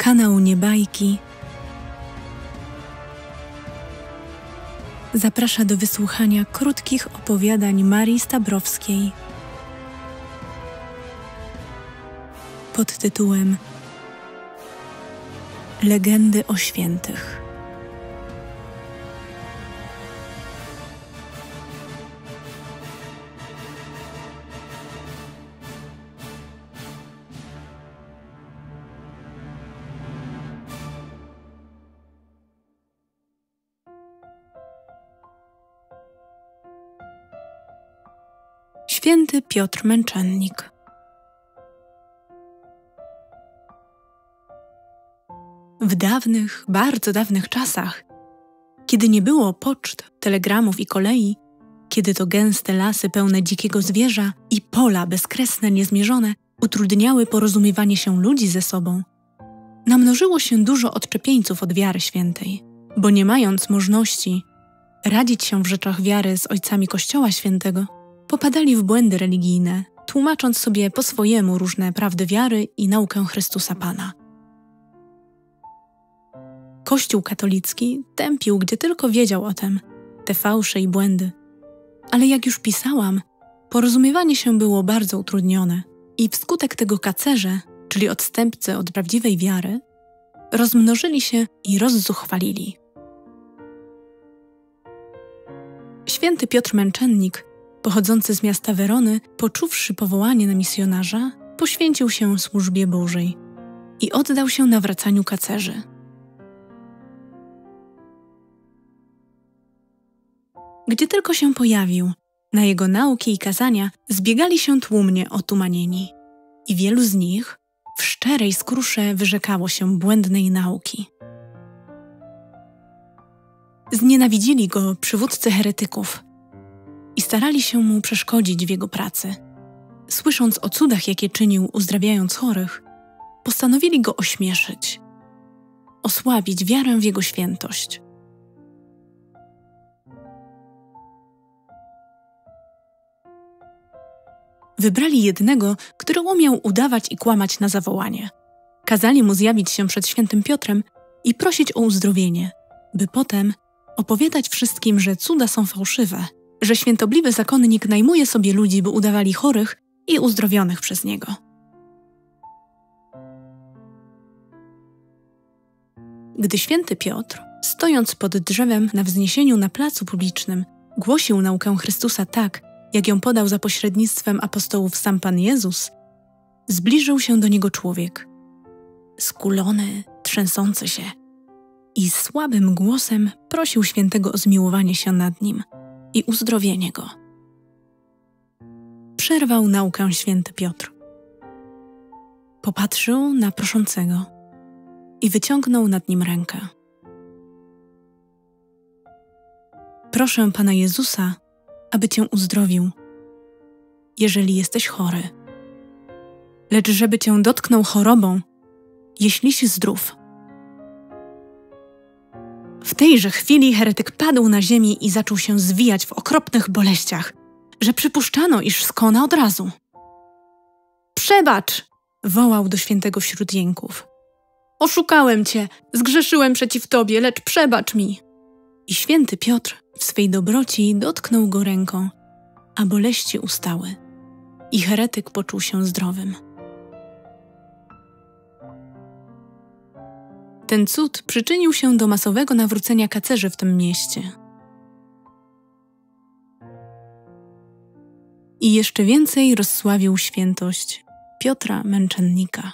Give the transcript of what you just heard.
Kanał Niebajki zaprasza do wysłuchania krótkich opowiadań Marii Stabrowskiej pod tytułem Legendy o świętych. Święty Piotr Męczennik. W dawnych, bardzo dawnych czasach, kiedy nie było poczt, telegramów i kolei, kiedy to gęste lasy pełne dzikiego zwierza i pola bezkresne, niezmierzone utrudniały porozumiewanie się ludzi ze sobą, namnożyło się dużo odczepieńców od wiary świętej, bo nie mając możliwości radzić się w rzeczach wiary z ojcami Kościoła Świętego, popadali w błędy religijne, tłumacząc sobie po swojemu różne prawdy wiary i naukę Chrystusa Pana. Kościół katolicki tępił, gdzie tylko wiedział o tym, te fałsze i błędy. Ale jak już pisałam, porozumiewanie się było bardzo utrudnione i wskutek tego kacerze, czyli odstępcy od prawdziwej wiary, rozmnożyli się i rozzuchwalili. Święty Piotr Męczennik pochodzący z miasta Werony, poczuwszy powołanie na misjonarza, poświęcił się służbie Bożej i oddał się nawracaniu kacerzy. Gdzie tylko się pojawił, na jego nauki i kazania zbiegali się tłumnie otumanieni i wielu z nich w szczerej skrusze wyrzekało się błędnej nauki. Znienawidzili go przywódcy heretyków – i starali się mu przeszkodzić w jego pracy. Słysząc o cudach, jakie czynił, uzdrawiając chorych, postanowili go ośmieszyć, osłabić wiarę w jego świętość. Wybrali jednego, który umiał udawać i kłamać na zawołanie. Kazali mu zjawić się przed świętym Piotrem i prosić o uzdrowienie, by potem opowiadać wszystkim, że cuda są fałszywe – że świętobliwy zakonnik najmuje sobie ludzi, by udawali chorych i uzdrowionych przez niego. Gdy święty Piotr, stojąc pod drzewem na wzniesieniu na placu publicznym, głosił naukę Chrystusa tak, jak ją podał za pośrednictwem apostołów sam Pan Jezus, zbliżył się do niego człowiek, skulony, trzęsący się i słabym głosem prosił świętego o zmiłowanie się nad nim – i uzdrowienie go. Przerwał naukę święty Piotr. Popatrzył na proszącego i wyciągnął nad nim rękę. Proszę Pana Jezusa, aby Cię uzdrowił, jeżeli jesteś chory. Lecz żeby Cię dotknął chorobą, jeśliś zdrów. Tejże chwili heretyk padł na ziemi i zaczął się zwijać w okropnych boleściach, że przypuszczano, iż skona od razu. Przebacz! wołał do świętego wśród jęków. Oszukałem cię, zgrzeszyłem przeciw tobie, lecz przebacz mi. I święty Piotr w swej dobroci dotknął go ręką, a boleści ustały, i heretyk poczuł się zdrowym. Ten cud przyczynił się do masowego nawrócenia kacerzy w tym mieście. I jeszcze więcej rozsławił świętość Piotra Męczennika.